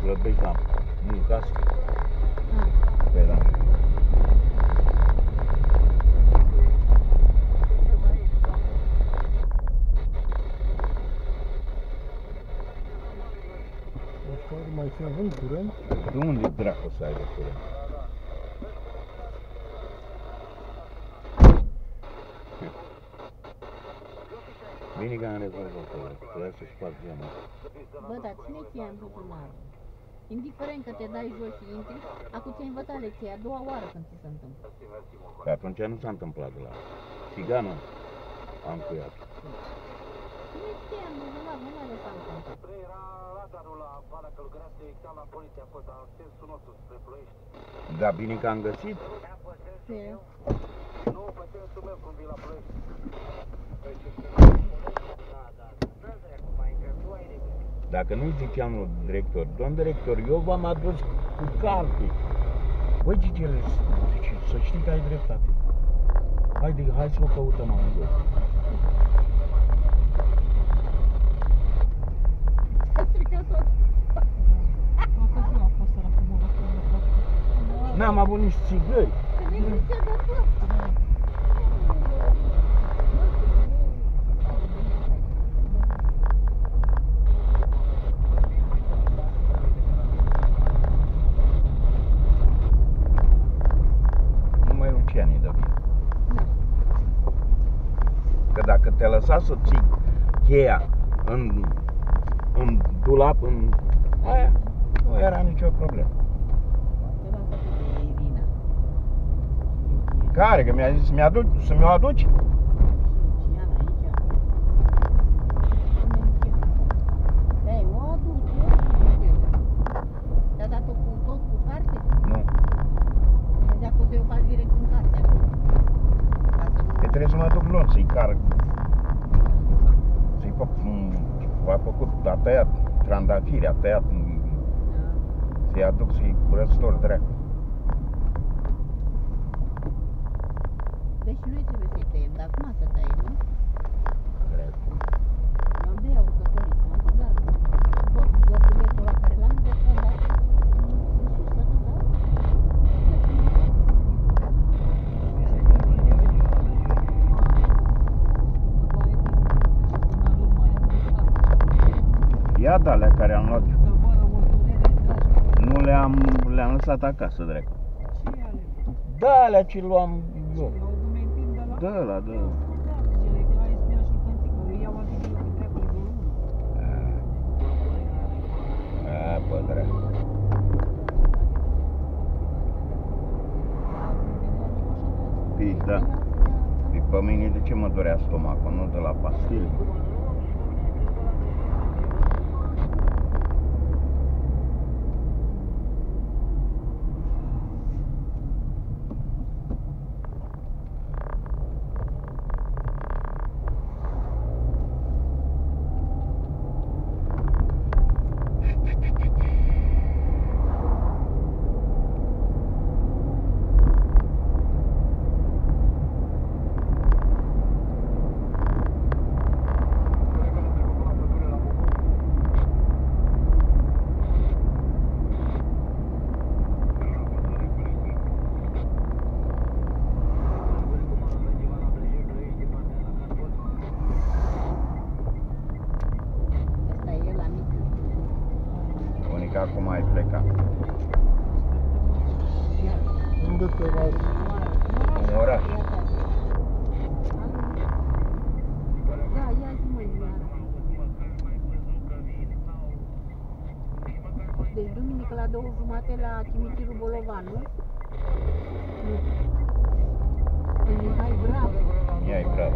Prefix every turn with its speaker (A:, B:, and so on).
A: Vreo 2 am. Nu, casă.
B: Ah.
A: Păi da.
C: Asta nu mai fi având curent?
A: De unde dracu să aibă curent? Bine că am rezolvat acolo. Trebuia să sparg geamul.
B: Bă, dar cine ți-a întâmplat? Indiferent că te dai jos și intri, acum ți-ai învățat lecția a doua oară când ți se întâmplă.
A: Că atunci nu s-a întâmplat de la Țiganul am cuiat.
B: Cine știe, am rezolvat, nu mai lăsa întâmplat.
D: Era radarul la Valea Călugărească, exam la poliția a fost, dar sensul nostru spre Ploiești.
A: Da, bine că am găsit.
B: Ce?
D: Nu, pe sensul meu când vii la Ploiești.
A: Dacă nu-i ziceam lui director, domn director, eu v-am adus cu carte. Băi, Gigele, zice, să știi că ai dreptate. Haide, hai să o căutăm amândoi.
B: S-a stricat tot.
E: Toată ziua a fost săracul mă rog,
A: N-am avut nici țigări.
B: Că
A: te lăsa să ții cheia în, în dulap, în aia, nu era nicio problemă.
B: Te lasă pe Irina.
A: Care? Că mi-a zis mi-aduci, să mi-o aduci?
B: Luciana aici. Ei, o aduce. Te-a dat-o cu tot cu carte?
A: Nu.
B: Vedea că o să o faci direct în carte acum. Ca să nu...
A: Că trebuie să mă duc luni să-i car. A făcut, a tăiat trandafiri, a tăiat, m- să-i aduc să-i curățător dracu.
B: Deci noi trebuie să-i tăiem, dar acum să tăiem, nu?
A: Dracu.
B: Eu am de ea urcătorii, am băgat tot găbuletul ăla care l-am de tot, dar în sus să nu dau.
A: Ia de alea care am luat, nu le-am, le-am lăsat acasă, dracu. Da, alea ce luam eu. Da, la, da. A, bă, dracu. Păi, da. Păi pe mine de ce mă dorea stomacul, nu de la pastile? ca cum ai plecat.
C: Unde te lași?
A: În oraș.
B: Da, deci duminică la două jumate la cimitirul Bolovan, nu? În păi, Mihai Bravo. Mihai Bravo.